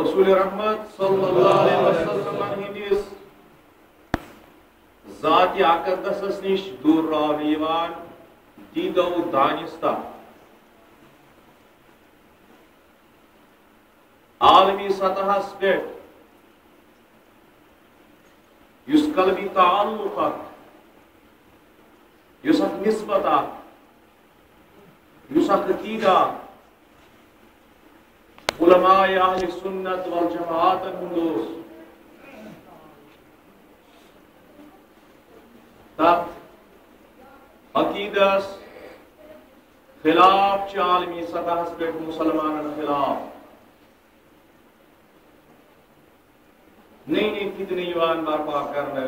رسول رحمت صلی اللہ علیہ وسلم ہندس ذات اقدسس نش دور راو یوان دیدو دانستا عالمی سطح پہ اس قلبی تعلق اس نسبت اس عقیدہ علماء اہل سنت والجماعت ہندوس تب عقیدس خلاف عالمی سطح پہ مسلمان خلاف. نئی نئی فتنے یوان برپا کرنے.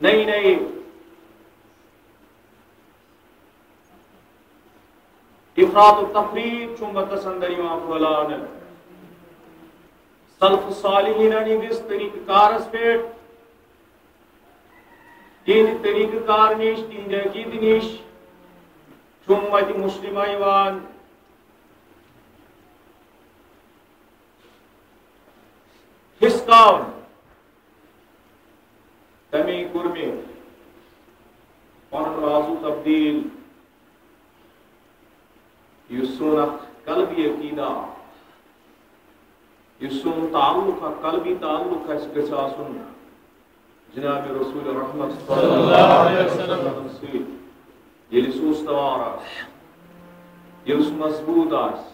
نئی نئی افراد و تفرید چومتس اندر یوان پھولان سلف صالحین یعنی ہندس طریقہ کارس پہ۔ تہند طریقہ کار نش تہند عقید نش چومت جی مسلمہ یوان حسکاون تمی کور میں پن بازو تبدیل۔ یہ سون قلبی عقیدہ۔ یہ سون تعلق قلبی تعلق اس گژھِ آسن جناب رسول رحمت صلی اللہ علیہ وسلم سُہ استوار آسہِ ییٚلہِ سُہ مضبوٗط آسہِ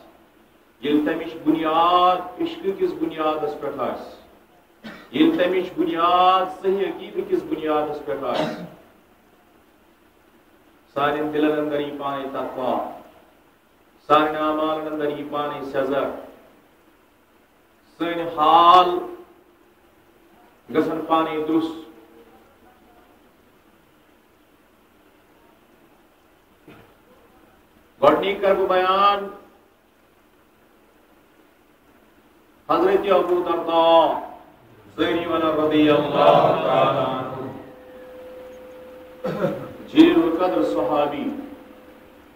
ییٚلہِ تمِچ بُنیاد عشقہٕ کِس بُنیادس پٮ۪ٹھ آسہِ ییٚلہِ تمِچ بُنیاد صحیح عقیدٕ کِس بُنیادس پٮ۪ٹھ آسہِ سانٮ۪ن دِلن انٛدر یی پانے تقوا سانٮ۪ن اعمالن انٛدر یی پانے سزا۔ سٲنۍ حال گژھن پانے درست۔ گۄڈنیک کر بیان۔ حضرت ابو دردا سٲری ونان رضی اللہ تعالی عنہ۔ جیل القدر صحابی۔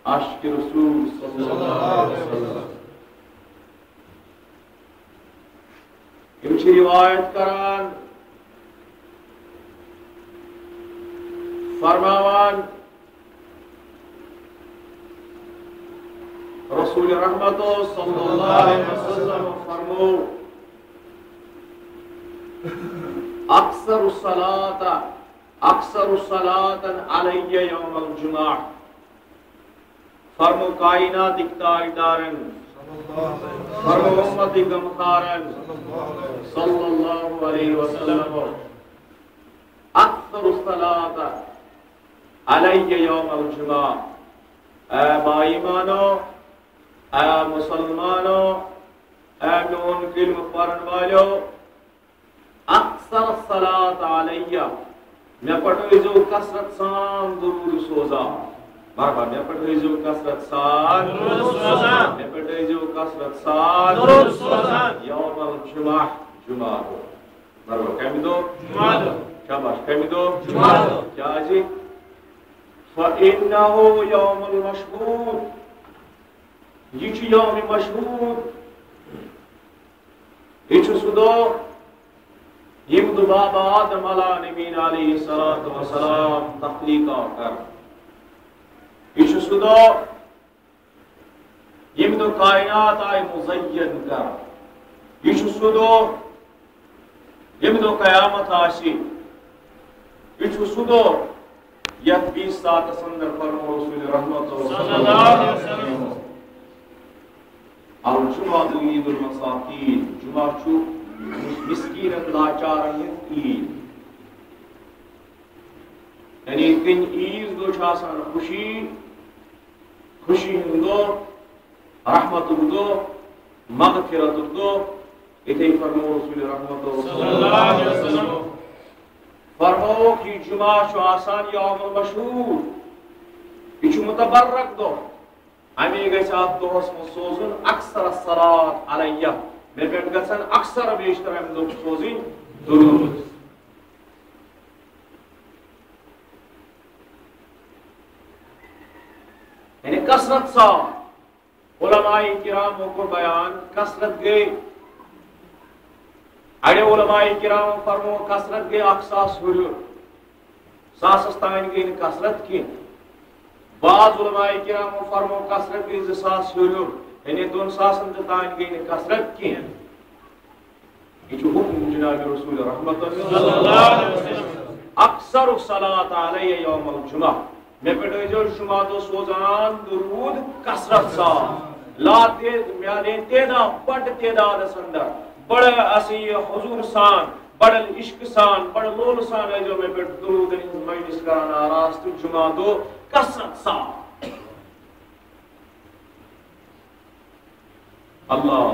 عاشق رسول صلی اللہ علیہ وسلم. یم روایت کران فرماوان رسول رحمت صلی اللہ علیہ وسلم فرمو، اکثر الصلاة اکثر الصلاة علی یوم الجمعہ. فرمو کائنات اکتائی دارن فرمو امت گمخارن صلی اللہ علیہ وسلم اکثر الصلاة علی یوم الجمعہ اے بائی مانو اے مسلمانو اے میون کلم پرن والو اکثر صلاة علیہ میں پٹھویزو کسرت سان درود سوزا بار بار میں پٹھویزو کسرت سان درود سوزا میں پٹھویزو کسرت سان درود سوزا یوم الجمعہ جمعہ بار بار کمی دو جمعہ دو شاباش کمی دو جمعہ دو کیا جی فَإِنَّهُ يَوْمُ الْمَشْهُودِ یہ چھ یوم مشہور یہ چھ سدو یم دو بابا آدم علیہ نبین علیہ السلام تخلیقا کر چھ سدو یم دو کائنات آئی مزین یہ چھ سدو یم دو قیامت آشی چھ سدو یت بیس سات سندر فرمو رسول رحمت صلی اللہ علیہ وسلم الجمعہ عید المساکین جمعہ چھو مسکین لاچارن عید یعنی کن عید دو چھاسان خوشی خوشی ہندو رحمت دو مغفرت دو اتھے فرمو رسول رحمت صلی اللہ علیہ وسلم فرمو کہ جمعہ چھو آسان یوم مشہور یہ چھو متبرک دو امی گژھِ اتھ دۄہس منٛز سوزُن اکثر الصلات علیہ مےٚ پٮ۪ٹھ گژھن اکثر بیشتر امہِ دۄہ سوزٕنۍ درود کثرت سا۔ علماء کراموں کو بیان، کثرت گئی اڑے علماء کرام فرمو، کثرت گئی اخ ساس ہر ساسس تان گئی کثرت کی۔ بعض علماء کرام فرمو، کثرت گئی ز ساس یعنی دون ساسن تان گئی کثرت کی۔ یہ جو حکم جناب رسول رحمت اللہ علیہ وسلم۔ اکثر صلاة علیہ یوم الجمعہ۔ میں پہ جو شما تو سوزان درود کثرت سا لا میانے تعداد بڑ تعداد اندر بڑا اسی حضور سان بڑا عشق سان بڑا لول سان ہے جو میں پہ درود مجلس کرانا راست جمعہ دو کثرت سا اللہ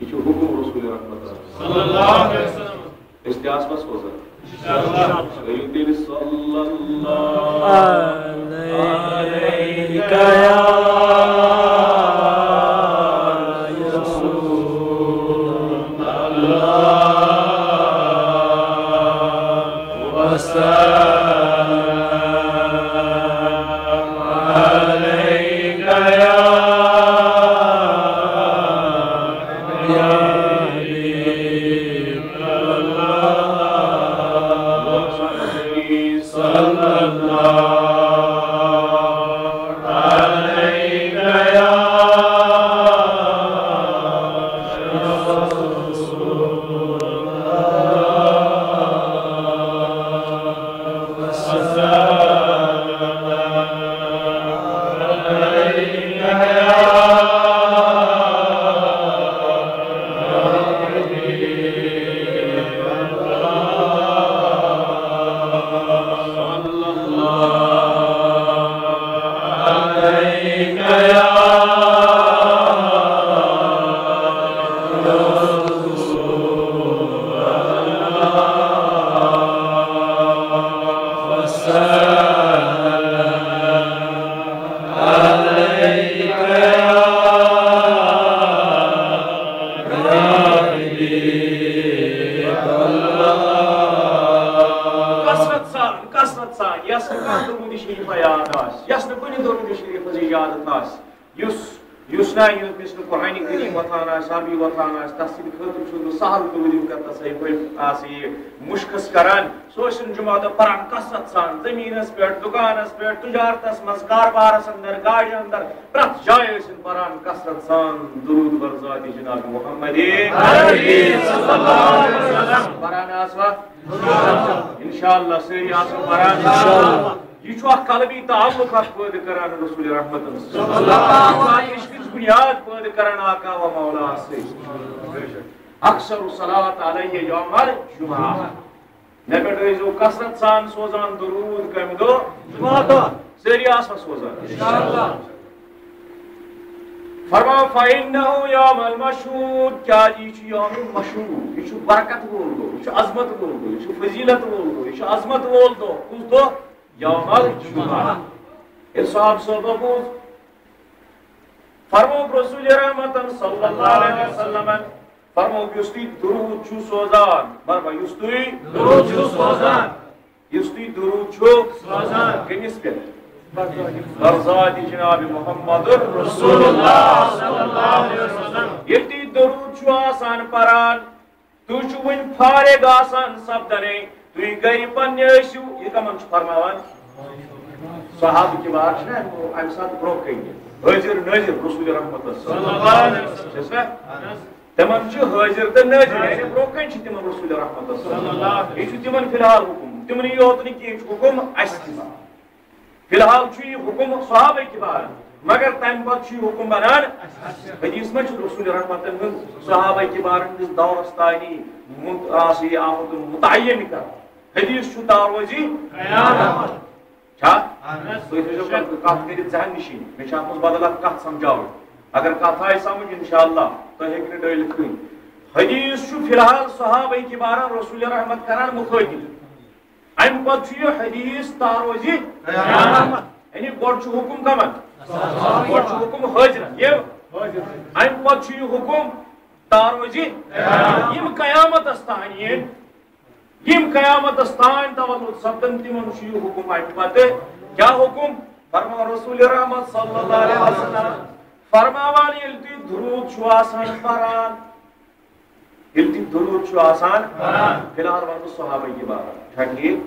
یہ حکم رسول رحمت صلی اللہ علیہ وسلم استیاس بس ہو سکتا صلى الله عليك يا سان یس نہ درود شریف یاد آس یس نہ کنہ درود شریف از یاد آس یس یس نہ یس قرآن کریم وتھان آس عربی وتھان آس تسید خاطر چھُ سہل درود کرتا صحیح پٲٹھۍ آس مشکس کران۔ سوشن جمعہ دہ پران کثرت سان زمینس پہ دکانس پہ تجارتس مز کاربارس اندر، گاڑی اندر۔ پرت جائے ٲسِن پران کثرت سان۔ درود بر ذات جناب محمد۔ پران آسوا۔ انشاءاللہ سری آسو پران یہ چھو قلبی تعلق پٲدٕ کران رسول رحمت وسلم بنیاد پٲدٕ کران آقا و مولا سۭتۍ اکثر صلات علیہ یوم الجمعہ پہ ٲسۍزیو کثرت سان سوزان درود کمہِ دۄہ جمعہ دۄہ سٲری آسوا سوزان فرما فإنه يوم المشهود کیا جی چھ یوم مشهود یہ چھ برکت وول دو یہ چھ عظمت وول دو یہ چھ فضیلت وول دو یہ چھ عظمت وول دو کس دو یوم الجمعہ اصحاب صحابہ بوز فرمو رسول رحمت صلی اللہ علیہ وسلم فرمو یستی درود چھو سوزان بربا یستی درود چھو سوزان یستی درود چھو سوزان کنس پہ برزاد جناب محمد رسول اللہ صلی اللہ علیہ وسلم یتی درود چھو آسان پران تو چھو ون فارغ آسان سپدنے تو یہ گری پنہ ٲسِو یہ کمن چھُ فرماوان صحابہ کی بات چھنا امہ سات برو کٔنۍ حٲضر نٲظر رسول رحمت صلی اللہ علیہ وسلم تمن چھُ حٲضر تہٕ نٲظر یعنی برو کٔنۍ چھِ تمن رسول رحمت صلی اللہ علیہ وسلم یہ چھُ تمن فی الحال حکم تمن یوت نہٕ کینٛہہ چھُ حکم اَسہِ تہِ فی الحال چھُ یہ حکم صحابہ کی بات مگر تم پتہ یہ حکم بنان حدیث میں رسول رحمت ہند صحابہ کی بار ہندس دورس تانی آسی آمد متعین کر حدیث چھو داروزی قیامت چھا تُہۍ تھٲیزیو پتہٕ کتھ کٔرِتھ ذہن نشی مےٚ چھِ اتھ منٛز بدل اکھ کتھ سمجھاوٕنۍ اگر کتھ آیہِ سمجھ انشاءاللہ تۄہہِ ہیٚکہِ نہٕ ڈٲلِتھ کٕہٕنۍ حدیث چھُ فی الحال صحابہ کی بارن رسول رحمت کران مخٲطب ام پتہ یہ حدیث تاروزی قیامت یعنی گۄڈٕ چھُ حکم کمن. گۄڈٕ چھُ حکم حٲضرن یہ ام پتہٕ چھُ یہ حکم؟ تاروزی تام ین یم قیامتس تام تولد سپدن تمن چھُ یہ حکم ام پتہٕ کیا حکم؟ فرما رسول رحمت صلی اللہ علیہ وسلم۔ فرماوان یل تی درود چھو آسان پران یل تی درود چھو آسان پران فی الحال ورد صحابہ کی بات۔ ٹھیک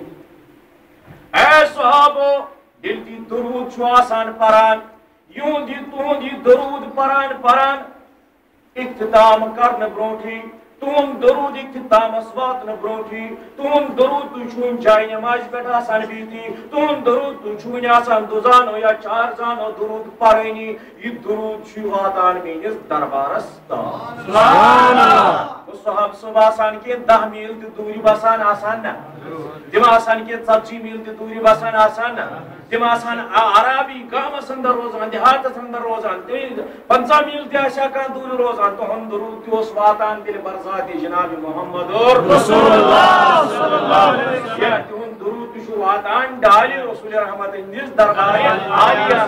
اے صحابو یل تی درود چھو آسان پران یوں دی تون دی درود پران پران۔ اختتام کرن برونٹھی۔ تون درود اختتامس واتن برونٹھی تون درود تو چھون جائے نماز پہ آسان بیتی تون درود تو چھون آسان دوزانو یا چار زانو درود پرینی یہ درود چھو آتان مینس دربارس تا سبحان اللہ۔ صحاب صبح آسان کے، دہ میل تی دوری بسان آسان نا تم آسان کے ژتجی میل تی دوری بسان آسان نا تم آسان عربی گامس اندر روزان دیہاتس اندر روزان۔ پنژہ میل تی آسیا کان دوری روزان۔ تہن درود تہ اوس واتان تیل برزات جناب محمد اور رسول اللہ صلی اللہ علیہ وسلم۔ تہن درود تہ واتان ڈالی رسول رحمت ہندس دربار عالیہ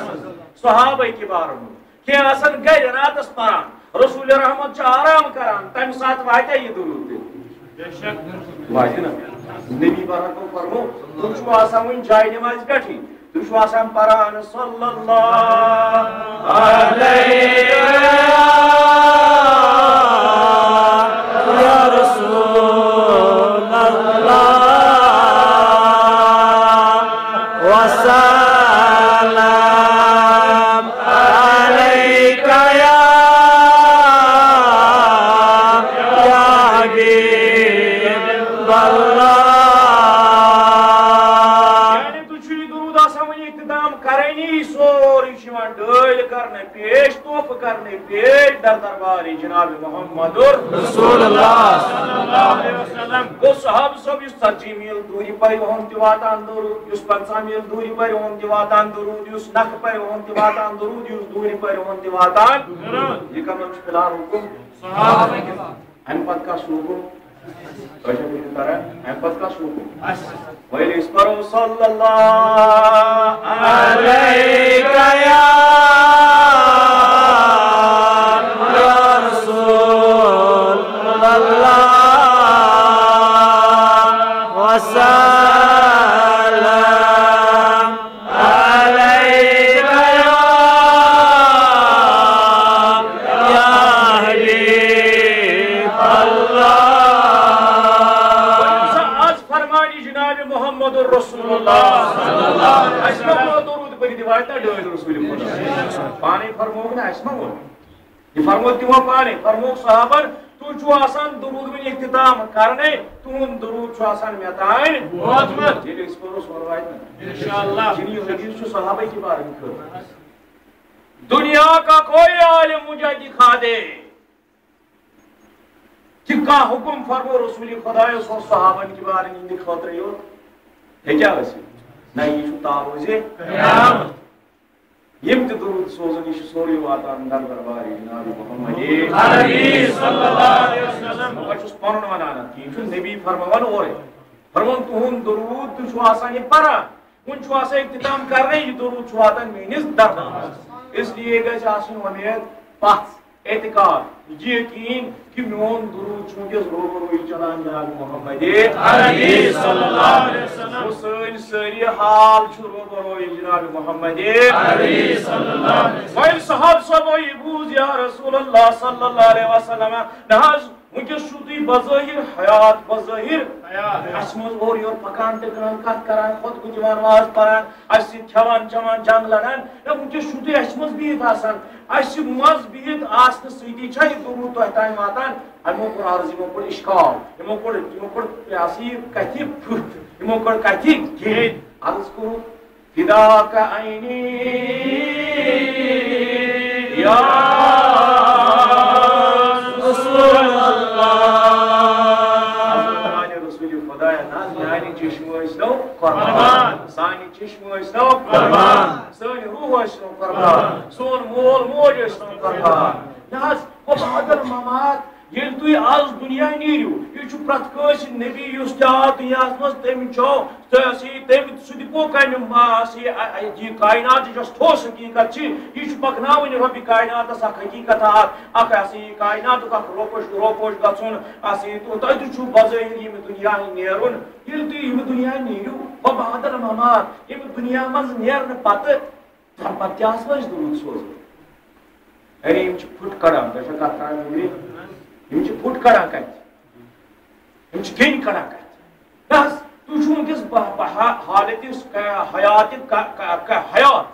صحابہ کی بارن کہ آسان گھر راتس پران رسول رحمت چھ آرام کران، تم سات واتے یہ درود تہ واتے نا؟ نبی برکو فرمو تم چھو آسان ون جائے نماز پٹھی تم چھو آسان پران صلی اللہ علیہ وسلم۔ محمد رسول اللہ گو صحاب صاحب یس ژتجی میل دوری پر ہون تہ واتان درود یس پنژہ میل دوری پر ہون تہ واتان درود یس نکھ پر ہون تہ واتان درود یس دوری پر ہون تہ واتان یہ کمن چھ فلحال حکم۔ امہ پتہ کس حکم أشهد أن لا إله إلا الله ويسبر صلى الله عليك يا يا پڑھی دیوایتا ڈوئل رسول خدا پانے فرموگ نا اسما وہ یہ فرمود تیوا پانے فرموگ صحابن تو چھو آسان درود میں اختتام کرنے تون درود چھو آسان میتائن بہت مت یہ اس پر رسول روایت میں انشاءاللہ جنہی حدیث کی بارے میں کر دنیا کا کوئی عالم مجھے دکھا دے کہ کا حکم فرمو رسول خدا سو صحابن کی بارے میں خاطر یو ہے کیا ویسے نہ یہ چھو تعوض قیامت یم تہ درود سوزن یہ سوری واتان در دربار جناب محمد عربی صلی اللہ علیہ وسلم بہٕ چھُس پنُن ونان ٹھیک چھُ نبی فرماوان اورے. فرمان تُہُنٛد درود تہِ چھُ آسان یہِ پران وۄنۍ چھُ آسان اختتام کرنے یہِ درود چھُ واتان میٲنِس دربارس اس لیے گژھِ آسٕنۍ وۄمید پژھ اعتقاد یقین کہ میون درود چھُ وٕنکٮ۪س روبروی چلان جناب محمد عربی صلی اللہ علیہ وسلم وہ سٲنۍ سٲری حال چھُ روبروی جناب محمد۔ عربی صلی اللہ علیہ وسلم صحاب صبح بوز یا رسول اللہ صلی اللہ علیہ وسلم نہ حظ ونکس چھو تھی بظاہر حیات بظاہر اس مز اور یور پکان تہ کران کت کران خود کو دِوان واز پران اس سۭتۍ کھٮ۪وان چٮ۪وان جنگ لڑان نہ ونکس چھو تھی اس مز بِہِتھ آسان اس مز بِہِتھ آسنہٕ سۭتی چھا یہِ درود تۄہہِ تام واتان یِمو کوٚر عرض یِمو کوٚر اِشکال یِمو کوٚر یِمو کوٚر یہِ ہسا یہِ کتھِ قربان سانہِ چشمہٕ ٲسۍنو قربان سٲنۍ روح ٲسۍنو قربان سون مول موج ٲسۍنو قربان نہ حظ وبعد الممات ییٚلہِ تُہۍ آز دُنیا نیٖرِو یہِ چھُ پرٛٮ۪تھ کٲنٛسہِ نبی یُس تہِ آو دُنیاہس منٛز تٔمۍ چھو تٔمۍ سُہ کَمہِ سا یہِ کاینات یۄس ٹھوس حقیٖقت چھِ یہِ چھُ پَکناوٕنۍ رۄبہِ کایناتس اکھ حقیٖقت اکھ اکھ ہسا یہِ کایناتُک اکھ روپوش روپوش گژھُن ہسا یہِ تۄہہِ تہِ چھُو بظٲہِر ییٚمہِ دُنیا نیرُن ییٚلہِ تُہۍ ییٚمہِ دُنیا نیٖرِو وبعد الممات ییٚمہِ دُنیا منٛز نیرنہٕ پتہٕ تم پتہ تہ آسو ارے یِم چھِ پھٕٹ کڑان چھا کتھ کران فِکرِ یِم چھِ پھٕٹ کڑان کتہِ یِم چھِ کڑان کتہِ نہ حظ تُہۍ حیات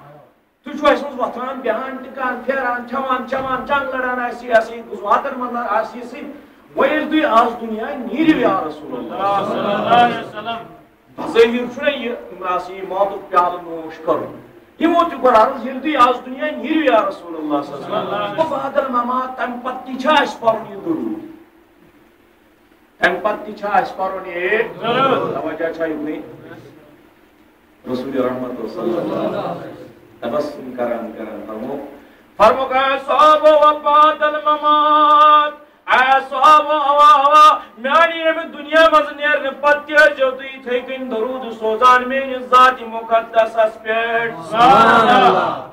تُہۍ چھُو اَسہِ منٛز وۄتھان بیٚہان ٹِکان پھیران کھٮ۪وان چٮ۪وان جنگ لڑان آسہِ یہِ ہسا یہِ گُزواتن منٛز آسہِ یہِ سۭتۍ وۄنۍ یا رسول اللہ بظٲہِر چھُنہ یہِ ہسا یہِ موتُک پیالہٕ نوش کرُن یِمو تہِ کوٚر عرض ییٚلہِ تُہۍ آز دُنیا نیٖرِو یا رسول اللہ صلی اللہ علیہ وسلم۔ بادل مما تَمہِ پتہٕ تہِ چھا اَسہِ پَرُن یہِ ضروٗری تَمہِ پتہٕ تہِ چھا اَسہِ پَرُن یہِ توجہ چھا یِمنٕے رسول رحمت صلی اللہ علیہ وسلم۔ تبسم کران کران فرمو۔ فرمو کہ صحابہ و بادل ممات اے صحابہ و و میانی ام دنیا مز نیر پتہ جو تو تھے کن درود سوزان میانی ذات مقدس اس پیٹ سبحان اللہ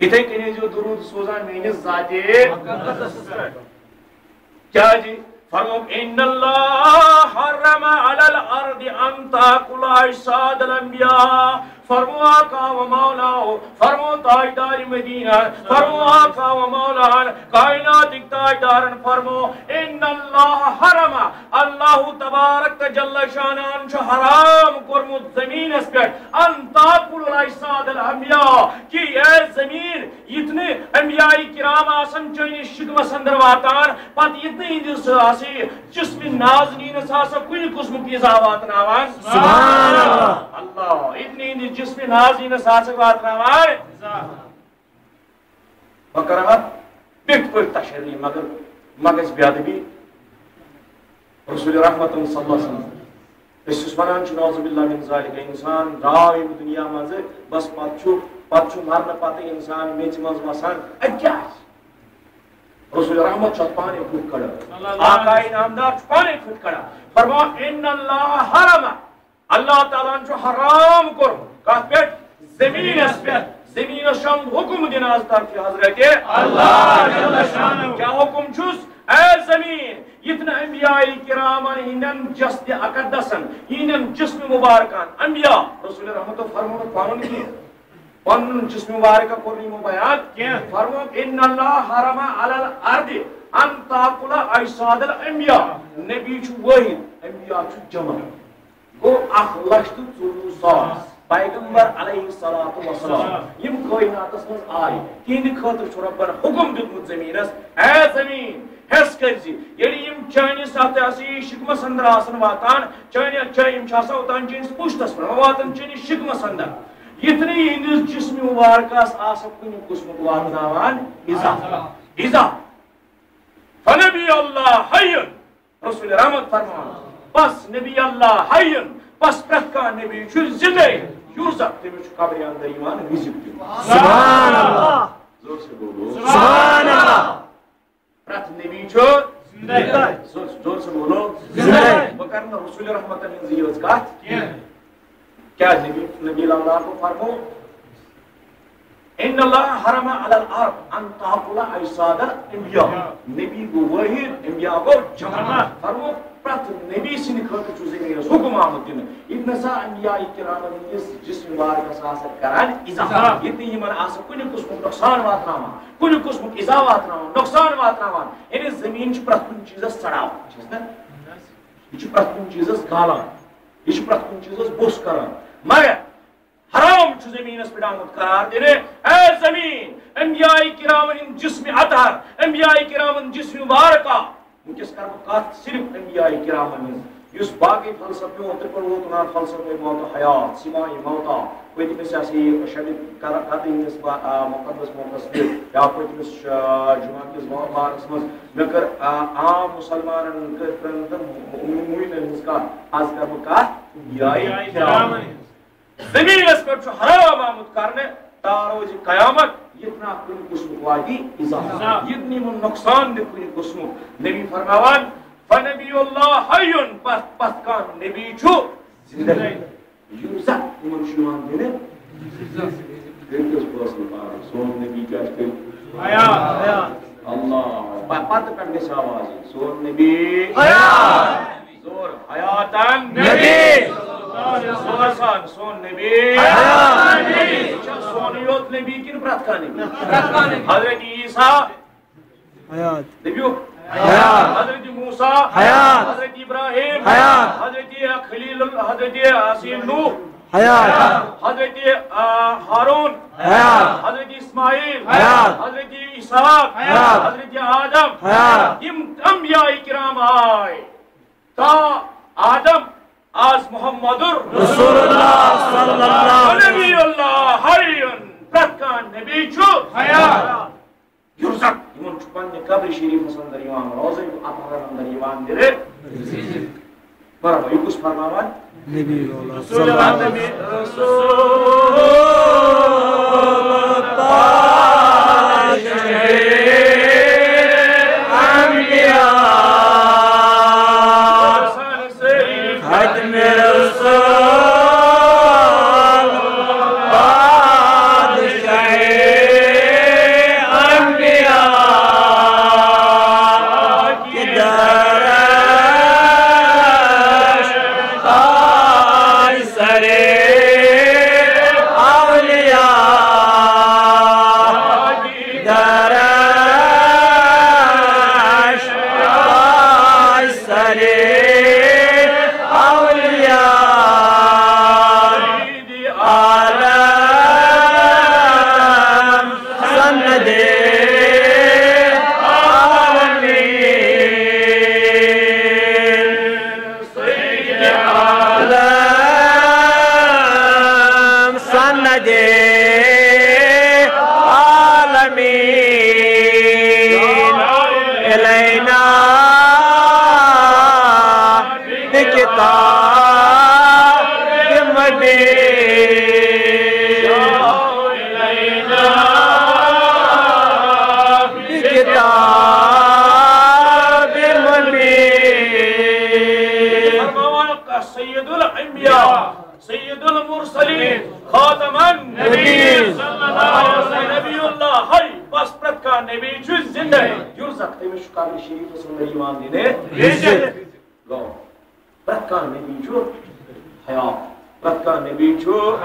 اتھے کنے جو درود سوزان میانی ذات مقدس اس پیٹ کیا جی فرمو ان اللہ حرم علی الارض ان تاکل اجساد الانبیاء فرمو آقا و مولا ہو فرمو تاجدار مدینہ، فرمو آقا و مولا، کائنات تاجدار فرمو، ان اللہ حرم، اللہ تبارک جل شانان چھ حرام کرمت زمین اس پر، ان تاکل اجساد الانبیاء. کہ اے زمین، اتنے انبیاء کرام آسن چونی شکم سندر واتان پت اتنے اندر ساسی جسم نازنین ساسا کن قسم کی زاوات ناوان سبحان اللہ اللہ اتنے اندر جسم نازنین ساسا وات ناوان مکرمت بیت پر تشریح مگر مگز بیادبی رسول رحمت صلی اللہ علیہ وسلم۔ اس اس ونان چھ نوز باللہ من ذالک انسان راو یم دنیا مز بس پت چھ پت چھ مرن پتہ انسان میچ مز وسان اکیا رسول رحمت چھ پانے پھٹ کڑا۔ آقا انعامدار چھ پانے پھٹ کڑا۔ فرما ان اللہ حرم۔ اللہ تعالیٰ چھ حرام کر کت پیٹ زمین اس پیٹ زمین شام حکم دین از طرف حضرت۔ اللہ جل شانہ۔ کیا حکم چھس؟ اے زمین اتنا انبیاء کرامن ہندن جسد اقدسن ہندن جسم مبارکان۔ انبیاء رسول رحمت فرمون پانون کی۔ پنن جسم مبارکہ کرنی بیان فرمون ان اللہ حرم علی الارض ان تاکل اجساد الانبیاء نبی چھ واحد انبیاء چھ جمع۔ گو اخ لشت ساس پیغمبر علیہ الصلوۃ والسلام۔ یم کائناتس منٛز آے تہنٛدِ خٲطرٕ چھُ رۄبن حکم دیُتمُت زٔمیٖنس اے زٔمیٖن حس کرزی ییٚلہِ یِم چٲنِس اتھ ہسا یہِ شِکمس انٛدر آسان واتان چٲنہِ چٲنۍ یِم چھِ آسان اوٚتان چٲنِس پُشتس پٮ۪ٹھ واتان چٲنِس شِکمس انٛدر یِتھنٕے یِہنٛدِس جسمِ مُبارکس آسان کُنہِ قٕسمُک واتناوان اِزا اِزا فنبی اللہ حیُن رسول رحمت فرمان بس نبی اللہ حیُن بس پرٛٮ۪تھ کانٛہہ نبی چھُ زِندے یوٗزک تٔمِس چھُ قبرِ انٛدر یِوان رِزق دِوان سبحان اللہ زور سے بولو سبحان اللہ پرٛٮ۪تھ نبی چھُ زور سے بولو کیٛاہ نبی اللہ کو فرمو ان اللہ حرم علی الارض ان تاکل اجساد الانبیاء نبی گو واحد انبیاء گو جمع فرمو پرت نبی سن خاطر چھ زمینس حکم آمد دن ابن سا انبیاء کرام ہندس جسم مبارکس آسن کران اضافہ یتنی یمن آس کن قسم نقصان واتناوان کن قسم اضا واتناوان نقصان واتناوان یعنی زمین چھ پرت کن چیزس ژڑاوان چھس نا یہ چھ پرت کن چیزس گالان یہ چھ پرت کن چیزس بوس کران مگر حرام چھ زمینس پہ آمد قرار دنے اے زمین، انبیاء کرامن جسم اطہر، انبیاء کرامن جسم مبارکہ۔ ونکس کر کت صرف انبیاء کرامن ہز اس باقی فلسفے اوتر پر وہ ووتنان فلسفے موت حیات سمائی موتا پتمس یہ شب قدر ہندس مقدس موقعس پہ یا پتمس جمعہ کس بارس مز مے کر عام مسلمانن مومنن ہز کت آز کر بہ کت انبیاء کرامن زمینس پہ حرام آمد کرنے تاروز قیامت یتنا کن قسم واتی اضافہ یتنی من نقصان دے کن قسم۔ نبی فرماوان فنبی اللہ حیون پس پس کان نبی چھو زندہ یوزا من شنوان دینے۔ گرکس پاسل پار سون نبی کیا چھتے حیات اللہ۔ پت پہ گس آواز سون نبی۔ حیات۔ زور حیاتن نبی۔ زور باسان سون نبی۔ سون یوت نبی کن حضرت عیسیٰ حیات نبیو حیات حضرت موسیٰ حیات حضرت ابراہیم حیات حضرت خلیل حضرت یاسین نوح حیات حضرت ہارون حیات حضرت اسماعیل حیات حضرت حیات حضرت آدم حیات یم انبیاء کرام آئے تا آدم علیہ نبی اللہ حیون پرکان نبی چھو حیات یرزق یمن چھو پنہ قبر شریف اندر یوان روزے اطہر اندر یوان درے برابر یہ کس فرماوان نبی اللہ صلی اللہ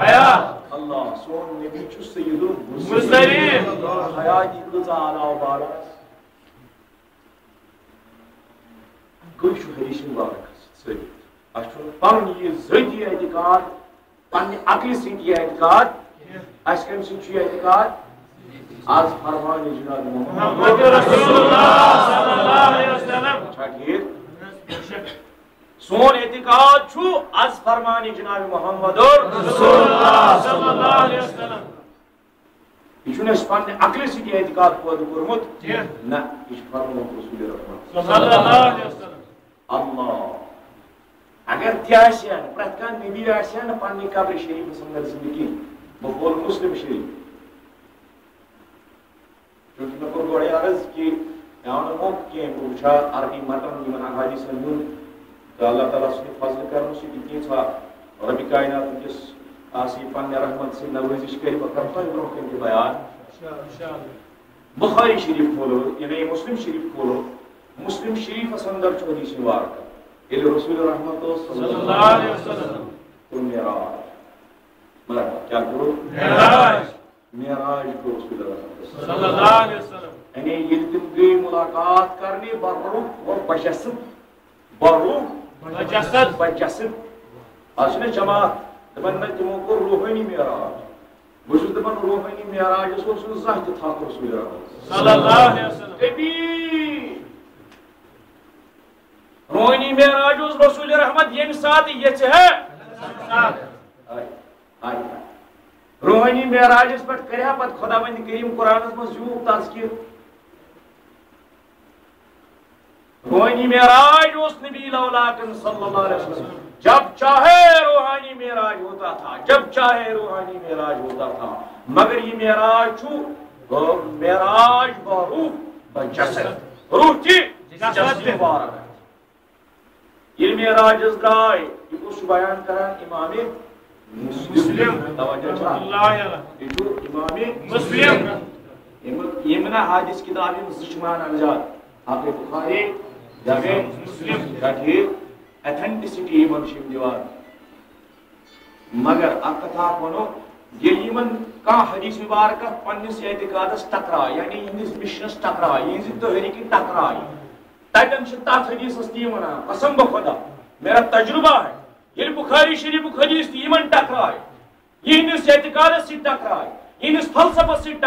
حیات اللہ سون نبی چھو سید المرسلین حیاتی قضا علا و بالا گوی چھو حدیث مبارک سید اچھو پن یہ ذاتی اعتقاد عقل سنگ یہ اعتقاد اس کم سن چھ اعتقاد آز فرمان جناب محمد رسول اللہ اچھا ٹھیک سون اعتقاد چھو از فرمان جناب محمد رسول اللہ صلی اللہ علیہ وسلم۔ یہ چھو اس پن عقل سنگ اعتقاد پود کورمت نہ یہ فرمان رسول رحمت۔ صلی اللہ علیہ وسلم۔ اللہ۔ اگر تیاسیان پرت کان نبی آسیان پننی قبر شریف سندر زندگی بقول مسلم شریف۔ چونکہ میں کو گوڑے عرض کی یہاں نمو کہ پوچھا عربی مطلب یمن احادیث ہندون تو اللہ تعالیٰ سے فضل کرنے سے ربی کائنات کس آسی پن رحمت سے نوازش کری بکرتا ہے کے بیان بخاری شریف کھولو یعنی مسلم شریف کھولو مسلم شریف اندر چھ حدیث مبارک یہ رسول رحمت صلی اللہ علیہ وسلم تو مرحبا کیا کرو معراج معراج کو رسول رحمت صلی اللہ علیہ وسلم یعنی یہ تم گئی ملاقات کرنے بروح اور بجسد بروح آج نے جماعت دپن میں تمو کو روحانی معراج بہ چھس دپان روحانی معراج اس تہ اللہ علیہ وسلم کبھی روحانی معراج اس رسول رحمت یم ساتھ یہ ہے روحانی معراج اس پر کریا پت خدا بند کریم قرآن اس میں یوب تذکر روحانی معراج اس نبی لولاکن صلی اللہ علیہ وسلم۔ جب چاہے روحانی معراج ہوتا تھا، جب چاہے روحانی معراج ہوتا تھا، مگر یہ معراج چھو۔ وہ معراج با روح، با جسد۔ روح کی جسد مبارک ہے۔ یہ معراج از درائے یہ کچھ بیان کران امام مسلم۔ توجہ چھا یہ جو امام مسلم۔ یمنا حادث کتاب زشمان انجاد آپ بخاری جگہ مسلم مگر اکھ کتھا ونو ییٚلہِ یِمن حدیث مبارکہ پننس اعتقادس ٹکراے یعنی یہندس مشنس ٹکراے یہنزِ تحریٖکہِ ٹکراے تتن چھِ تتھ حدیثس تی ونان قسم بخدا میرا تجربہ ہے ییٚلہِ بخاری شریفُک حدیث تہِ یِمن ٹکراے یہندس اعتقادس سۭتۍ ٹکراے یہندس فلسفس سۭتۍ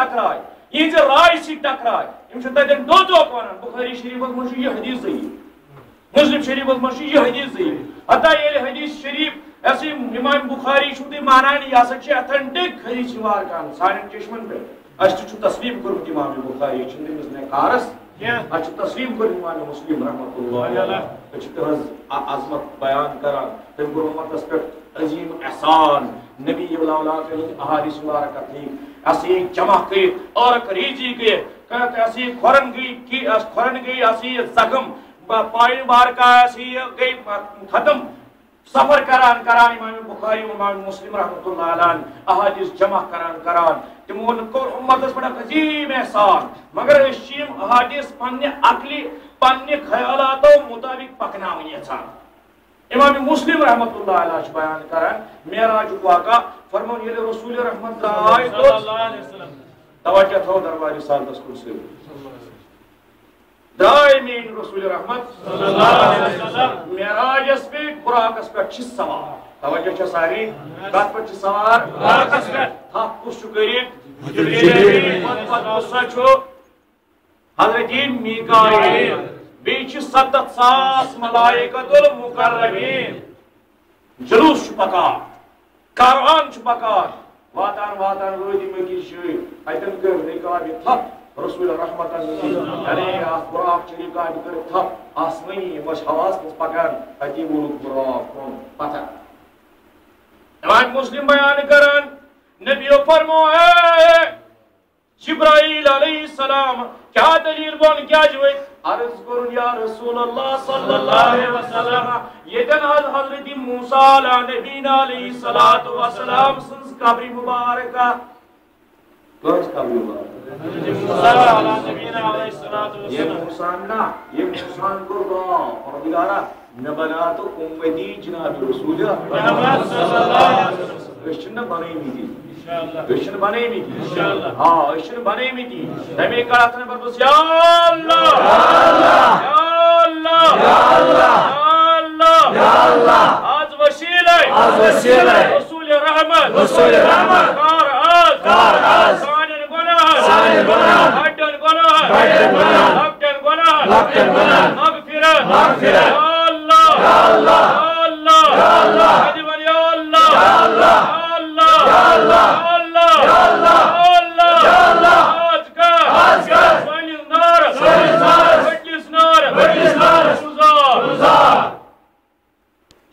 یہنزِ راے سۭتۍ ٹکراے یِم چھِ تتٮ۪ن دۄہ دۄہ ونان بخاری شریفس چھُ یہِ حدیث ضعیف مسلم شریفس چھُ یہِ حدیث ضعیف حتیٰ ییٚلہِ حدیث شریف ایسے امام بخاری چھو مانان یہ ہسا چھ اتھنٹک حدیث وار کان سانن چشمن پہ اس چھ تسلیم کرمت امام بخاری چھ نمس نے کارس اس چھ تسلیم کر امام مسلم رحمۃ اللہ علیہ اس چھ تہذ عظمت بیان کران تم کو امت پہ عظیم احسان نبی اللہ کے احادیث مبارکہ تھی اسی جمع کی اور کریجی کے کہ اسی کھرن گئی کی کھرن گئی اسی زخم پائن بار کا اسی گئی ختم، سفر کران کران، امام بخاری و امام مسلم رحمۃ اللہ علیہ، احادیث جمع کران کران تمو کور امتس پڑا عظیم احسان، مگر اشیم احادیث پنہ عقلی پنہ خیالاتو مطابق پکناون یژھان امام مسلم رحمۃ اللہ علیہ چھ بیان کران معراج واقعہ فرمون یل رسول رحمت اللہ علیہ وسلم۔ توجہ تھو دربار رسالت کرسی۔ درائے مین رسول رحمت صلی اللہ علیہ وسلم۔ معراجس پہ براقس پہ چھ سوار۔ توجہ چھ ساری؟ کت پہ چھ سوار۔ براقس پہ۔ تھپ کس کریت جبریل پت پت قصہ چھ حضرت میکائیل۔ بیچ ستت ساس ملائکت المقربین جلوس چھ پکان کاروان چھ پکان واتان واتان وادی مکی شوی. اتن کر نکار تھپ رسول رحمت یعنی ات براق چلی کا کر تھپ آسمانی مش حواس مس پکان اتی وولک براق کون پتہ. امام مسلم بیان کران نبی فرمو اے جبرائیل علیہ السلام، کیا دلیل بون کیا جوئی؟ عرض کرن یا رسول اللہ صلی اللہ علیہ وسلم یہ حض حضرت موسیٰ علیہ نبینا علیہ السلام سنس قبری مبارکہ۔ کس قبری مبارکہ؟ یہ موسان نا یہ موسان کو دعا اور دلارا نبنا تو امتی جناب رسول بنائی بنائی بنائی اللہ یا اللہ اللہ یا اللہ آج وسیلہ آج وسیلہ رسول رحمت رسول رحمت کار آز کار آز سانن گناہ سانن گناہ ہڈن گناہ ہڈن گناہ لکٹن گناہ لکٹن گناہ مغفرت مغفرت یا اللہ یا اللہ یا اللہ یا اللہ حجبن یا اللہ یا اللہ یا اللہ یا اللہ یا اللہ یا اللہ یا اللہ آج کا آج کا سوئنس نار سوئنس نار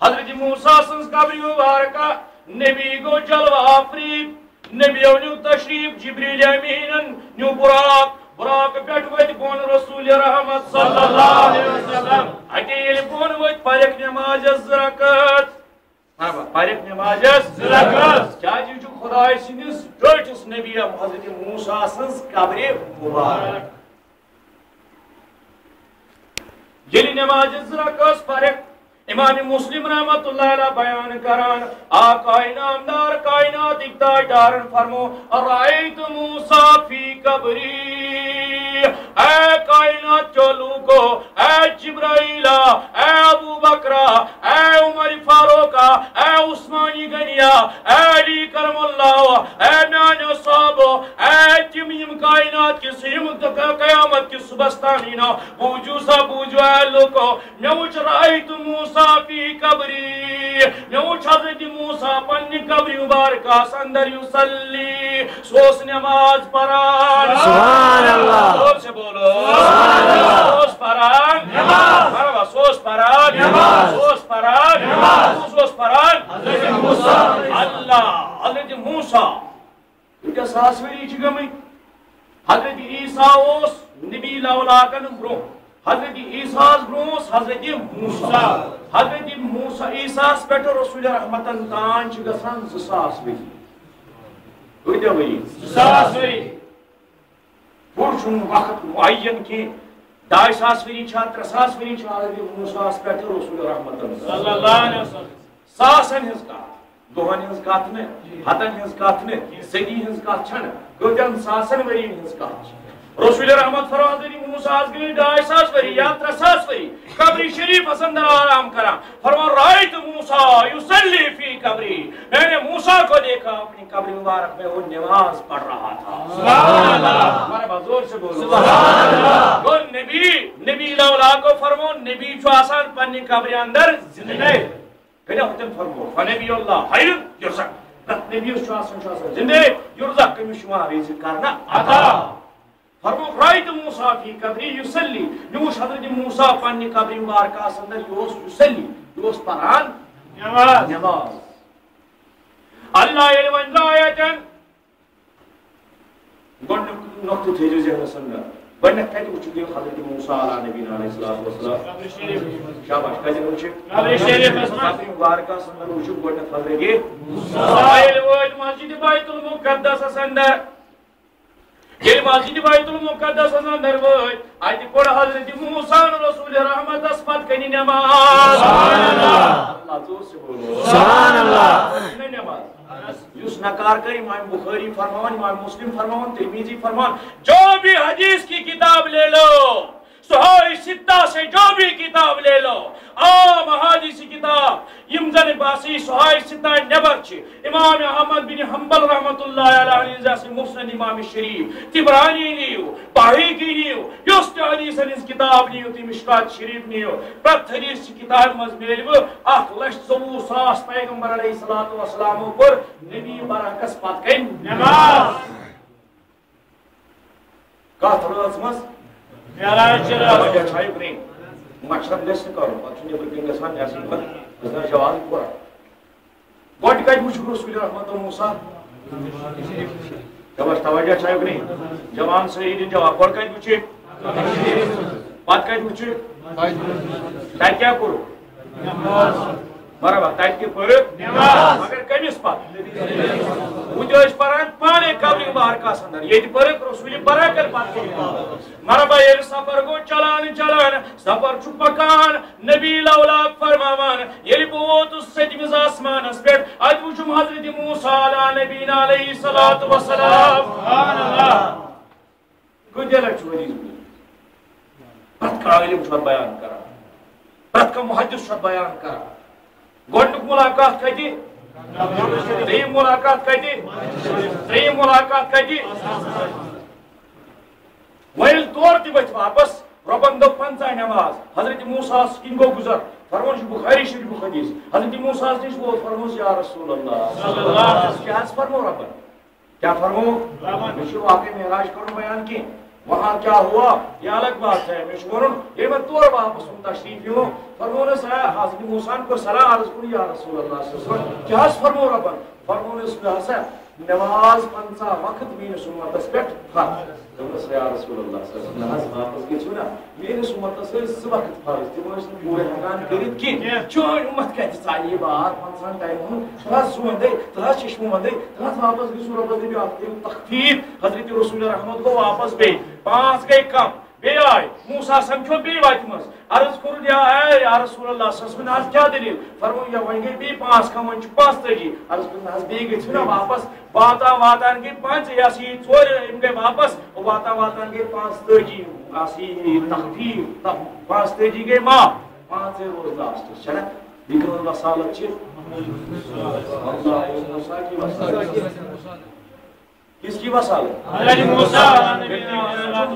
حضرت موسیٰ سنس قبری مبارکہ نبی کو جلوہ آفریب نبی نیو تشریف جبریل امینن نیو براق براق پیٹ ویت بون رسول رحمت صلی اللہ علیہ وسلم اکیل بون ویت پرک نماز زرکت پرک نماز زرکت کیا جی جو خدای سنس ڈوٹس نبی حضرت موسیٰ سنس قبری مبارک۔ یلی نماز زرکت پرک امام مسلم رحمت اللہ علیہ بیان کران آقا نامدار کائنات اقتائی دارن فرمو رائیت موسیٰ فی قبری۔ اے کائنات چولو کو، اے جبرائیلہ اے ابو بکرہ اے عمر فاروقہ اے عثمانی گنیا اے علی کرم اللہ اے میان صحابو اے تم یم کائنات کس یم قیامت کس سبستانینا بوجو سا بوجو اے لوکو میوچ رائیت موسیٰ فی قبری میوچ حضرت موسیٰ پنی قبری مبارکہ سندر یسلی سوس نماز پران سبحان اللہ۔ سے بولو۔ سبحان اللہ۔ سوس پران نماز۔ سوس پران نماز۔ سوس پران نماز۔ سوس پران۔ حضرت موسیٰ۔ اللہ حضرت موسیٰ۔ کۭتیاہ ساس ؤری چھِ گٔمٕتۍ حضرت عیسیٰ اوس نبی لولاکن برٛونٛہہ حضرت عیسیٰ برٛونٛہہ اوس حضرت موسیٰ۔ حضرت موسیٰ عیسیٰ پٮ۪ٹھ رسول رحمتن تام چھِ گژھان زٕ ساس ؤری کۭتیاہ ؤری ساس ؤری بوٚڑ چھُنہٕ وقت معین کینٛہہ ڈاے ساس چھا ترٛےٚ ساس ؤری چھا حضرت موسیٰ پٮ۪ٹھ رسول رحمتن صلی اللہ علیہ وسلم ساسن ہٕنٛز کتھ دہن ہز کت ہتن ہز کت نا صدی ہز کت چھن کتن ساسن ورین ہز کت رسول رحمت ہیں موسیٰ آج گئی ڈھائی ساس وری یا تر ساس وری قبری شریف اندر آرام کرا۔ فرما رائت موسیٰ یسلی فی قبری۔ میں نے موسیٰ کو دیکھا اپنی قبر مبارک میں وہ نماز پڑھ رہا تھا۔ سبحان اللہ۔ ہمارے زور سے بولو۔ سبحان اللہ۔ وہ نبی نبی لولا کو فرمو نبی جو آسان پنی قبر اندر زندہ کہنے ہوتن فرمو فنبی اللہ حیر یرزق۔ نبی جو آسان جو آسان زندہ یرزق کمی شما رزق کرنا عطا فرمو رائت موسیٰ فی قبری یسلی نوش حضرت موسیٰ پنی قبر مبارکہ اندر یوس یسلی یوس پران نماز۔ نماز۔ اللہ یلی ون لایتن گۄڈنیُک نۄقطہٕ تھٲیزیو ذہنس اندر گۄڈنیٚتھ کتہِ وٕچھِو تُہۍ حضرت موسیٰ علیہ والسلام قبر شریف شاباش کتہِ وٕچھِو قبر شریفس منٛز قبر مبارکس اندر وٕچھِو گۄڈنیٚتھ حضرت موسیٰ۔ ییٚلہِ وٲتۍ مسجد بیت المقدسس اندر ییٚلہِ مسجد بیت المقدسس اندر وٲتۍ اتہِ پوٚر حضرت موسیٰ رسول رحمتس پتہٕ کنہِ نماز. سبحان اللہ. اللہ زور سے بولو. سبحان اللہ. نماز. یس نکار کر امام بخاری فرمان امام مسلم فرمان ترمیزی فرمان جو بھی حدیث کی کتاب لے لو سہائی ستہ سے جو بھی کتاب لے لو عام حدیث کتاب یم زن باسی سہائی ستہ نبر چھ امام احمد بن حنبل رحمت اللہ علیہ جیسے مسند امام شریف تبرانی نیو باہی کی نیو یس تہ حدیث اس کتاب نیو تی مشکات شریف نیو پرت حدیث کتاب مز میلو اخ لچھ ژوٚوُہ ساس پیغمبر علیہ الصلوۃ والسلام پر نبی برعکس پت کن نماز کتھ منٛز معراج شریف توجہ چھایو کریں مقصد نہٕ کرُن پتہٕ چھُ نیبرٕ کِنۍ گژھان گژھان جوان پورا گۄڈٕ کتہِ وٕچھُکھ رسول رحمت موسیٰ دپس توجہ چھایو کریں جوان صحیح دِن جواب گۄڈٕ کتہِ وٕچھِ پتہٕ کتہِ وٕچھِ تتہِ کیٛاہ کوٚرُکھ تتہِ تہِ پٔرٕکھ نماز مگر کٔمِس وٕنہِ ٲسۍ پران پانے قبرِ مبارکس اندر ییٚتہِ پٔرٕکھ رسول برابر پتہٕ مرحبا ییٚلہِ سفر گوٚو چلان چلان سفر چھُ پکان نبی لولاک فرماوان ییٚلہِ بہٕ ووتُس سٔتمِس آسمانس پٮ۪ٹھ اتہِ وٕچھُم حضرت موسیٰ علیٰ نبینا علیہ الصلوۃ والسلام سبحان اللہ پرٛٮ۪تھ کانٛہہ عٲلِم چھُ اتھ بیان کران پرٛٮ۪تھ کانٛہہ محدث بیان کران گۄڈنیُک مُلاقات کتہِ ترٛیٚیِم مُلاقات کتہِ ترٛیٚیِم مُلاقات کتہِ وۄنۍ ییٚلہِ تورٕ تہِ ؤتھۍ واپس۔ رۄبن دوٚپ پنژاہ نٮ۪ماز حضرت موساہس کِنۍ گوٚو گُزر۔ فرمون چھُ بُخاری شریفُک حدیث حضرت موساہس نِش ووت فرموس یا رسول اللہ۔ کیٛاہ حظ فرمو رۄبن کیا فرمو؟ مےٚ چھُ واقعی معراج کرُن بیان کینٛہہ وہاں کیا ہوا؟ یہ الگ بات ہے، میں شمارن یہ میں طور واپس ہوں تشریف ہوں فرمونس ہے حضرت موسیٰ کو سلام عرض کرو یا رسول اللہ صلی اللہ علیہ وسلم۔ کیا اس فرمو ربن فرمونس میں حسن نماز پنسا وقت میرے امتس پہ فرض دوپس یا رسول اللہ صلی اللہ علیہ وسلم واپس گژھو نا میرے امتس ٲسۍ وقت فرض تم ٲسۍ نہٕ پوٗرٕ ہٮ۪کان کٔرِتھ کینٛہہ چٲنۍ اُمت کتہِ ژالہِ یہِ بار پنژہن ٹایمن تہٕ سوندے تہٕ چشمہٕ ونٛدے تہٕ واپس دٔپِو اکھ کٔرِو تخفیٖف حضرت رسول رحمت گوٚو واپس بیٚیہِ پانٛژھ گٔے کم بیٚیہِ آے موسا سمکھیو بیٚیہِ وتہِ منٛز عرض کوٚرُن یا اے یا رسول اللہ صلی اللہ علیہ وسلم آز کیٛاہ دٔلیٖل فرموٚو یا وۄنۍ گٔے بیٚیہِ پانٛژھ کم وۄنۍ چھُ پانٛژتٲجی عرض کوٚرُن حظ بیٚیہِ گٔژھِو نا واپس واتان واتان گٔے پانٛژٕ یہِ ہسا یہِ ژورِ یِم گٔے واپس واتان واتان گٔے پانٛژتٲجی ہسا یہِ تخفیٖف پانٛژتٲجی گٔے معاف پانٛژے روز لاسٹس چھےٚ نا یہِ چھِ اللہ کس کی السلام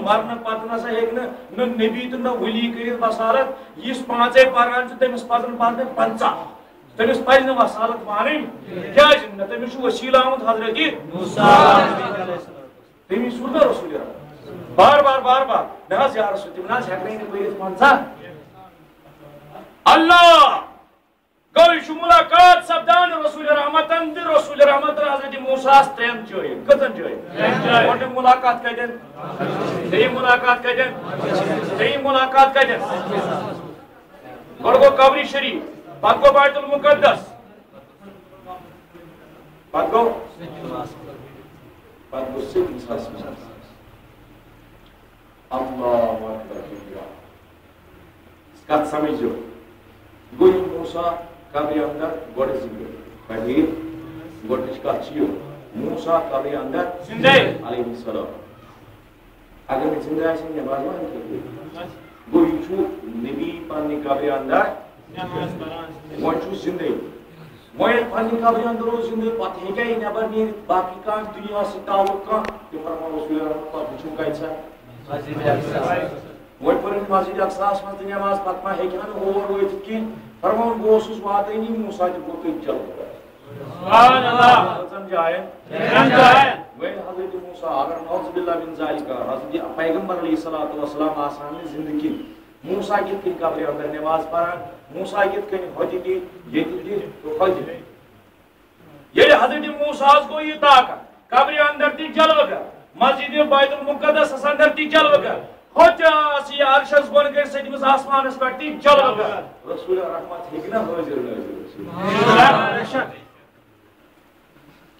مرنے پتہ نسا ہیٚکہِ نہٕ نبی تو نہ ولی کٔرِتھ وسالت یُس پانژے پران تٔمِس پزن پرنہِ پنژاہ تٔمِس پزِ نہٕ وسالت مانٕنۍ کیازِ نہ تٔمِس چھُ وسیٖل آمُت حضرت تٔمِس سوٗز نہ رسول بار بار بار بار۔ نہ حظ یا رسول تِم نہ ہٮ۪کنٕے نہٕ پٔرِتھ پنژاہ اللہ گوٚو یہِ چھُ مُلاقات سپدان رسول رحمتن تہٕ رسول رحمتن حضرت موسیٰ ترٛٮ۪ن جایَن کٔژن جایَن ترٛٮ۪ن جایَن. گۄڈنیُک مُلاقات کتٮ۪ن ترٛیٚیِم مُلاقات کتٮ۪ن ترٛیٚیِم مُلاقات قبری شریف پتہٕ گوٚو بیت المقدس۔ پتہٕ گوٚو پتہٕ گوٚو سِدِس آسمان اللہ اکبر کبیرہ کتھ سمجھو گوٚو موسیٰ قبرِ اندر گۄڈٕ زِندٕ پڑھی گۄڈنِچ کتھ چھِ موسا قبرِ اندر زندے علیہ السلام اگر نہٕ زِندٕ آسہِ ہے نٮ۪ماز ما ہیٚکہِ گوٚو یہِ چھُ نبی پننہِ قبرِ اندر نماز پران وۄنۍ چھُ زِندے وۄنۍ ییٚلہِ پننہِ قبرِ اندر اوس زِندٕ پتہٕ ہیٚکیٛاہ یہِ نٮ۪بر نیٖرِتھ باقٕے کانٛہہ دُنیاہس سۭتۍ تعلق کانٛہہ تہِ فرماو رسول رحمت پتہٕ وٕچھُن کتہِ سا وۄنۍ پٔرٕن مسجد اقصاہس منٛز تہِ نٮ۪ماز پتہٕ ما ہیٚکہِ ہا نہٕ اور وٲتِتھ کینٛہہ فرماوُن بہٕ اوسُس واتٲنی موسا تہِ گوٚو تٔتھۍ جلد سبحان اللہ۔ رحمت ہے وۄنۍ حضرت موسا اگر نوز باللہ بن ذالکا حضرت پیغمبر علیہ الصلوۃ والسلام آسان نہٕ زندٕ کینٛہہ موسا کِتھ کٔنۍ قبرِ اندر نٮ۪ماز پران موسا کِتھ کٔنۍ ہوٚتہِ تہِ ییٚتہِ تہِ تہٕ ہوٚتہِ ییٚلہِ حضرت موساہس گوٚو یہِ طاقت قبرِ اندر تہِ جلوٕ گر مسجد بیت المقدسس اندر تہِ جلوٕ گر ہوٚتہِ یہِ عرشس بۄن کٔرۍ سٔتمِس آسمانس پٮ۪ٹھ تہِ جلوٕ گر رسول رحمت ہیٚکہِ نہ حٲضر نٲضر ٲسِتھ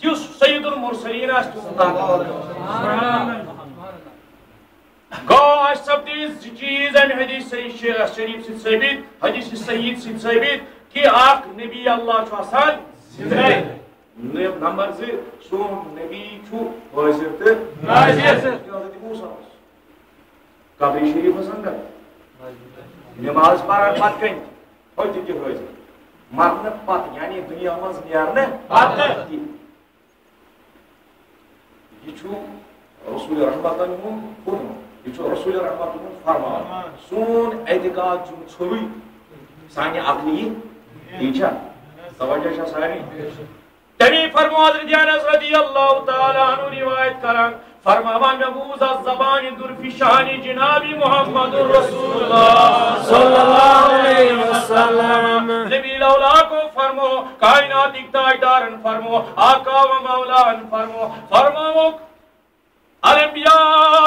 تِژھ سید المرسلین آسہِ تیُتھ طاقت گوٚو اَسہِ سپدی زٕ چیٖز اَمہِ حدیث شریف سۭتۍ ثٲبت حدیث صحیح سۭتۍ ثٲبت کہِ اکھ نبی اللہ چھُ آسان زِندے نمبر زٕ سون نبی چھُ حٲضر تہٕ ناظر حضرت موسیٰ اوس قبرِ شریفس اندر نماز پران پتہٕ کَنہِ ہوٚتہِ تہِ حٲضر مرنہٕ پتہٕ یعنی دُنیا منٛز نیرنہٕ پتہٕ یہ چھو رسول رحمت ہند فرمان سون اعتقاد چھو ژھوی سانہِ عقلی یہ چھا توجہ سارے تمی فرمو حضرت انس رضی اللہ تعالی عنہ روایت کران فرماوان نبوز از زبان در فشان جناب محمد رسول اللہ صلی اللہ علیہ وسلم فرمو کائنات اقتدارن فرمو آقا و مولاً فرمو فرمو الانبیاء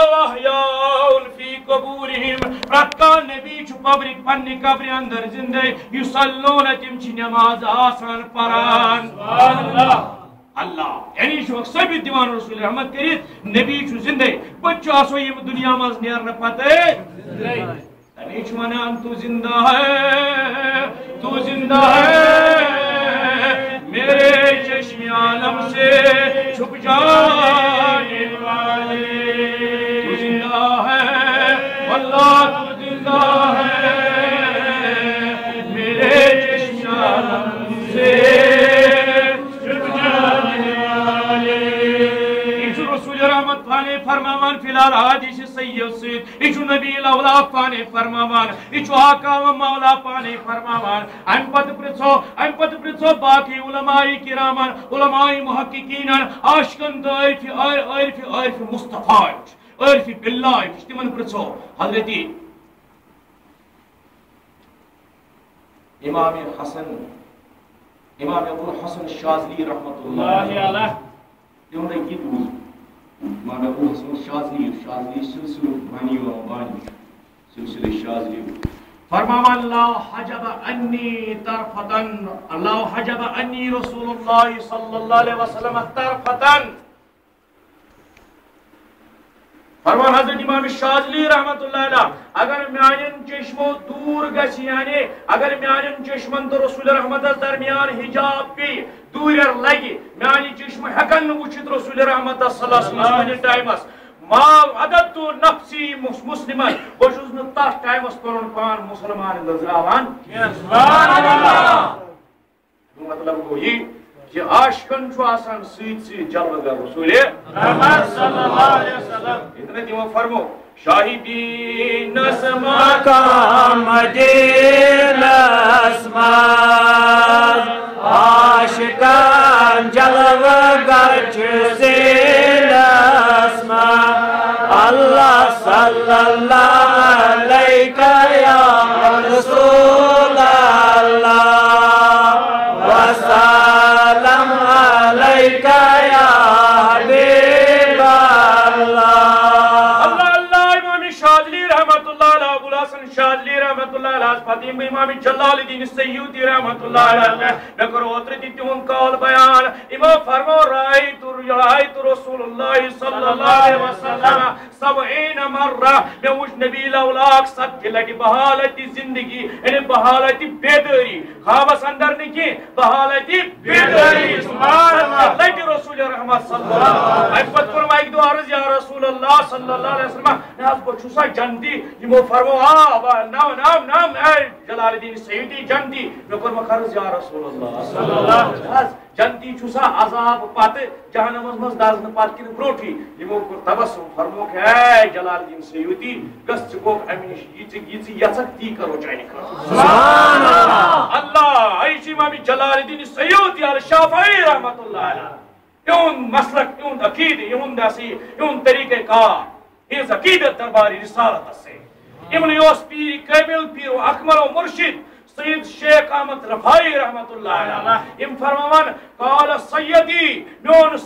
و احیاء فی قبورہم پرکان نبی چھ قبر پنی قبر اندر زندے یصلون تم چھ نماز آسان پران سبحان اللہ اللہ یعنی چھو ثابت دیوان رسول رحمت کرت نبی چھو زندے بچو آسو یم دنیا ماز نیرن پتے تبھی چھو ونان تو زندہ ہے تو زندہ ہے میرے چشم عالم سے چھپ جانے والے۔ تو زندہ ہے واللہ تو زندہ ہے فی الحال حدیث سید سید چھو نبی الاولا پانے فرماوان چھو آقا و مولا پانے فرماوان ام پت پرچو ام پت پرچو باقی علماء کرامان علماء محققین عاشقن عرف عرف عرف مصطفیٰ عرف باللہ تمن پرچو حضرت امام حسن امام ابو الحسن شاذلی رحمت اللہ علیہ تم نے کی بوز مگر ابو الحسن شاذلی شاذلی سلسلہ بانی و بانی سلسلہ شاذلی فرماوا، اللہ حجب انی طرفتن اللہ حجب انی رسول اللہ صلی اللہ علیہ وسلم طرفتن فرمان حضرت امام شاذلی رحمت اللہ علیہ اگر میانن چشمو دور گژھِ یعنی اگر میانن چشمن تو رسول رحمت درمیان حجاب پی دور لگہِ میانہِ چشم ہیکن نہٕ وٕچھِتھ رسول رحمت صلی اللہ علیہ وسلم پننِس ٹایمس ما عدد تو نفسی مسلمن بہٕ چھُس نہٕ تتھ ٹایمس پنُن پان مسلمان لٔزراوان سبحان اللہ! مطلب گوٚو یہِ کہ عاشقن چھُ آسان سۭتۍ سۭتۍ جلوٕ گر رسول۔ رحمت صلی اللہ علیہ وسلم۔ اتنا تمو فرمو شاہدین سما مقام مدینہ اسمان عاشقان جلوہ زین اسمان اللہ صلی اللہ علیہ وسلم۔ نماز امام جلال الدین سیوطی رحمۃ اللہ علیہ مے کر اوتر تہ تہن قول بیان۔ امام فرمو رایت رایت رسول اللہ صلی اللہ علیہ وسلم سبعین مرہ مے وچ نبی لولاک ست لٹی بحالت زندگی یعنی بحالت بیداری۔ خوابس اندر نکی بحالت بیداری۔ سبحان اللہ لٹی رسول رحمت صلی اللہ علیہ وسلم۔ پت فرما ایک دو عرض، یا رسول اللہ صلی اللہ علیہ وسلم، میں آپ کو چھوسا جنتی یمو فرمو آ، نام نام نام، اے جلال الدین سیدی جنتی میں کرما خرز یا رسول اللہ۔ صلی اللہ علیہ وسلم۔ جنتی چھوسا عذاب پات جہنم مز دازن پات کن بروٹھی یمو کو تبسم فرمو کہ اے جلال الدین سیدی گس چکو امیش یہ یہ یسک تی کرو چاہیے سبحان اللہ۔ اللہ ایشی امام جلال الدین سیدی علی شافعی رحمت اللہ علیہ۔ یون مسلک یون عقید یون داسی یون طریقہ کار۔ یہ عقیدت درباری رسالت سے۔ یمن یوس پیر کامل پیر و اکمل و مرشد سید شیخ احمد رفائی رحمت اللہ علیہ ام فرمان قال سیدی میون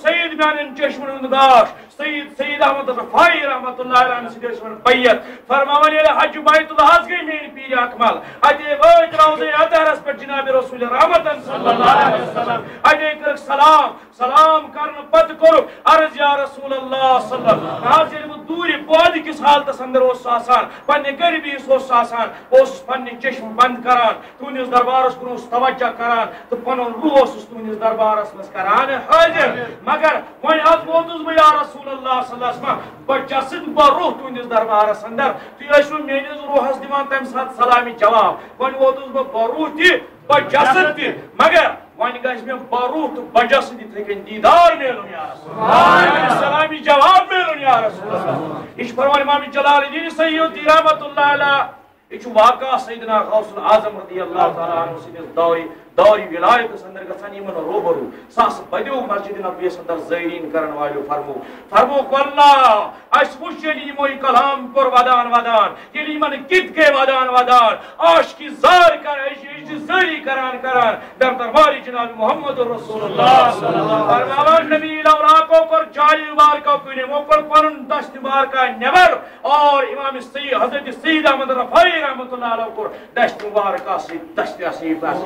سید سید احمد رفائی رحمت اللہ علیہ سید چشمن بیت۔ فرمان یہ حج بیت اللہ حض گئی مین پیر اکمل۔ اجے وجھ روزے ادرس پر جناب رسول رحمت صلی اللہ علیہ وسلم۔ اجے کر سلام سلام کرن پت کرو عرض یا رسول اللہ صلی اللہ علیہ وسلم، حاضر وہ دوری بود کس حالت اندر اس آسان۔ پنہ غریبی اس اس آسان۔ اس پنہ چشم بند کران۔ تونس دربارس کن اس توجہ کران۔ تو پنن روح اس تونس دربارس مس کران۔ حاضر، مگر وۄنۍ حظ ووتُس بہٕ یا رسول اللہ صلی اللہ علیہ وسلم بہٕ جسد بہٕ روح تُہنٛدِس دربارس اندر ٲسوٕ میٲنِس روحس دِوان تمہِ ساتہٕ سلامی جواب وۄنۍ ووتُس بہٕ بروح تہِ بہٕ جسد تہِ مگر وۄنۍ گژھِ مےٚ بروح تہٕ بجسد یِتھٕے کٔنۍ دیدار میلُن یا رسول سلامی جواب میلُن یا رسول اللہ یہِ فرمان امام جلال الدین سیدی رحمت اللہ علیہ یہ واقعہ سیدنا غوث العظم رضی اللہ تعالیٰ عنہ سٕنٛدِس دورِ دورِ ولایتس اندر گژھان یمن روبرو ساس بدیو مسجد نبویس اندر زائرین کرن والو فرمو. فرمو کو اللہ، اس وچھ یلی موئی کلام پر ودان ودان. یلی من کت کے ودان ودان. آش کی زار کر، ایش ایش زاری کران کران. در دربار جناب محمد رسول اللہ صلی اللہ علیہ وسلم. فرماوا نبی، لولا کو پر جاری بار کا کوئی وہ پر پرن دشت بار کا نور اور امام سید، حضرت سید احمد رفائی رحمۃ اللہ علیہ کو دشت مبارکہ سے دشت اسی پاس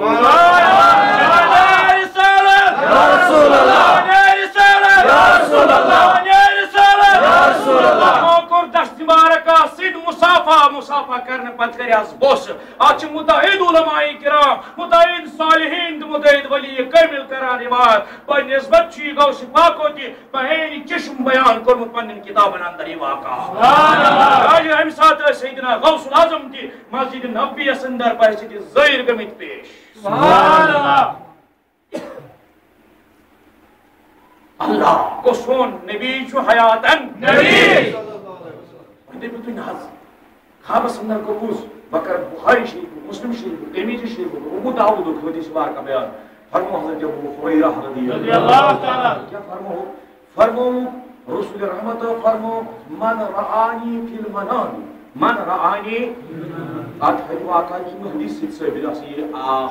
مسافہ کرنے پت کر بوس آج متحد علماء کرام متحد صالحین متحد ولی کامل کران روایت نسبت چشم بیان کرمت پنن کتابن اندر یہ واقعہ آج ہم ساتھ سیدنا غوث العظم تھی مسجد نبی اندر بحث ظاہر گمت پیش سبحان اللہ۔ اللہ کو سون نبی چھو حیاتن نبی۔ وندے بھی تو ناز۔ خواب سندر کو پوز۔ بکر بخاری شریف مسلم شریف ترمیزی شریف ابو داود کو حدیث بار کا بیان۔ فرمو حضرت ابو ہریرہ رضی اللہ تعالی۔ کیا فرمو؟ فرمو رسول رحمت فرمو من رعانی فی المنام۔ من رعانی ات حدیث واقعہ کی حدیث سے ثابت ہے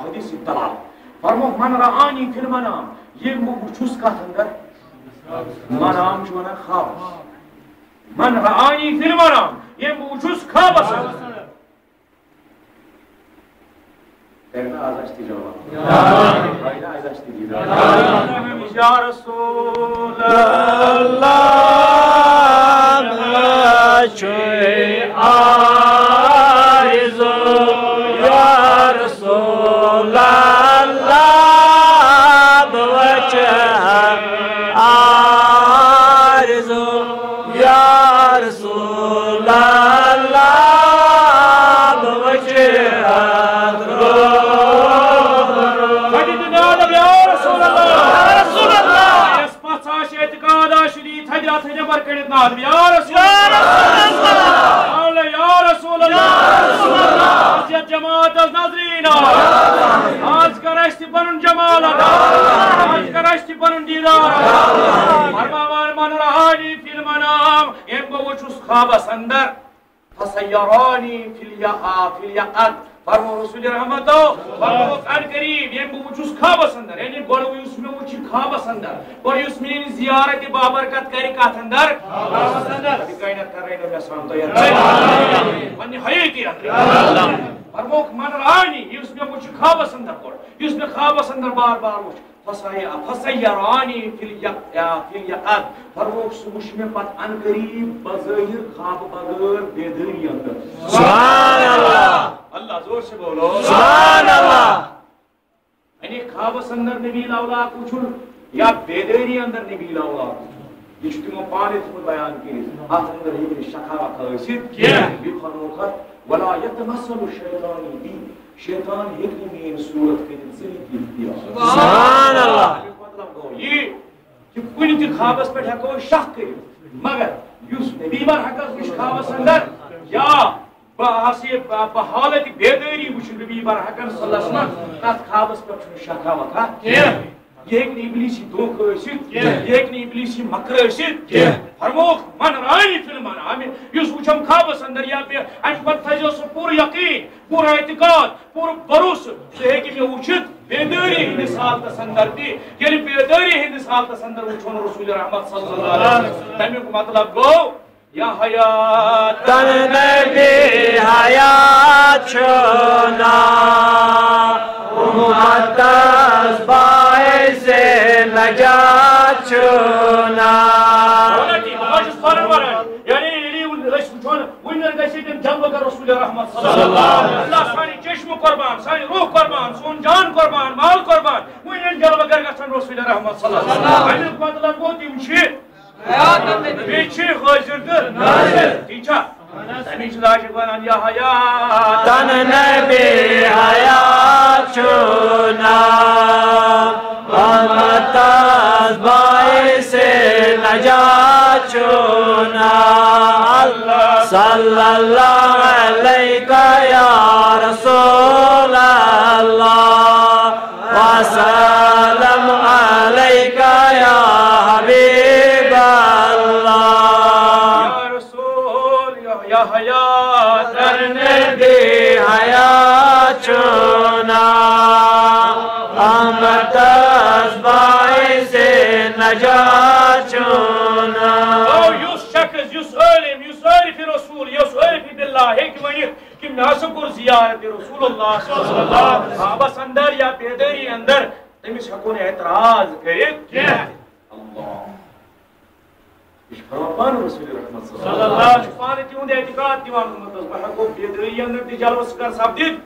حدیث دلال فرمو من رعانی فی المنام یہ مچھوس کا اندر منام چھو نا خواب من رعانی فی المنام یہ موجوز خواب اصلا کرنا آزاشتی جواب یا آزاشتی بر کڑت ناد یا رسول اللہ۔ یا رسول اللہ۔ اس جماعت از نظرین آج کر اشتی پنن جمال۔ آج کر اشتی پنن دیدار۔ فرمان من رہانی فی المنام۔ یم کو وچھس خواب اندر فسیرانی فی الیقات فرمو رسول رحمتو فرمو قد قریب یم بو وچھس خوابس اندر یعنی گوڑ یس میں وچھ خوابس اندر گوڑ یس میری زیارت بابرکت کری کات اندر خوابس اندر کائنات کر رہے نو میں تو یا پنی حیاتی اندر فرموک من رانی یس میں وچھ خوابس اندر کوڑ یس میں خوابس اندر بار بار وچھ فسایا فسیرانی فی الیقاد فرموک سہ وچھ میں پت ان قریب بظاہر خواب بغیر بیداری اندر۔ سبحان اللہ! اللہ زور سے بولو۔ سبحان اللہ! یعنی خوابس اندر نبی اولا وچھن یا بیداری اندر نبی اولا یہ تمو پانے بیان کریت ات اندر ہیکہ شخاوت ٲسِتھ کینٛہہ یہ فرموکھ ولا يتمثل الشيطان بي شیطان ہیکہ نہٕ میٲنۍ صورت کٔرِتھ اختیار سبحان اللہ امیُک مطلب گوٚو یہِ کہ کُنہِ تہِ خوابس پٮ۪ٹھ ہٮ۪کو أسۍ شک کٔرِتھ مگر یُس نبی برحقس وٕچھ خوابس اندر یا یہِ حالت بیدٲری وٕچھ نبی برحقن صلی اللہ علیہ وسلم تتھ خوابس پٮ۪ٹھ چھُنہٕ شکاوت کینٛہہ یہ ہیٚکہِ نہٕ ابلیسی دھوکہٕ ٲسِتھ یہِ ہیٚکہِ نہٕ ابلیسی مکر ٲسِتھ کینٛہہ فرموکھ من رانی فلمان آمین یُس وٕچھم خوابس اندر یا بے سُہ پوٗرٕ یقیٖن پوٗرٕ اعتقاد پوٗرٕ مےٚ وٕچھِتھ بیدٲری ہٕنٛدِس حالتس اندر تہِ ییٚلہِ بیدٲری ہٕنٛدِس حالتس اندر وٕچھُن رسول رحمت صلی اللہ علیہ وسلم تمیُک مطلب گوٚو یا حیات تن نجات چھنا غلطی بہٕ چھُس پَرن وَرٲے یعنی ییٚلہِ أسۍ وٕچھون وٕنۍ گژھِ ییٚتٮ۪ن جلوٕ کر رسول رحمت صلی اللہ علیہ وسلم اللہ سانہِ چشمہٕ قۄربان سانہِ روح قۄربان سون جان قۄربان مال قۄربان وٕنۍ ییٚلہِ جلوٕ کر گژھن رسول رحمت صلی اللہ علیہ وسلم امیُک مطلب گوٚو تِم چھِ بیٚیہِ چھِ حٲضِر تہٕ نٲظِر ٹھیٖک چھا تَمِچ لاجِک وَنان صلی اللہ علیہ یا رسول اللہ وسلم علیک یا حبیب اللہ یا رسول یا- یا حیات نبی حیات اللہ خوابس اندر یا بیدٲری اندر تٔمِس ہٮ۪کو نہٕ اعتراض کینٛہہ اللہ۔ یہِ فرمان رسول رحمت صلی اللہ علیہ وسلم۔ چھُ پانہٕ تِہُنٛد اعتقاد حظ بہٕ ہٮ۪کو بیدٲری اندر تہِ جلوس کر سپدِتھ